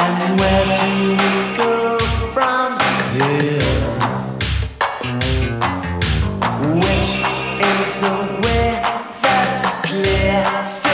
And where do we go from here? Which is a way that's clear.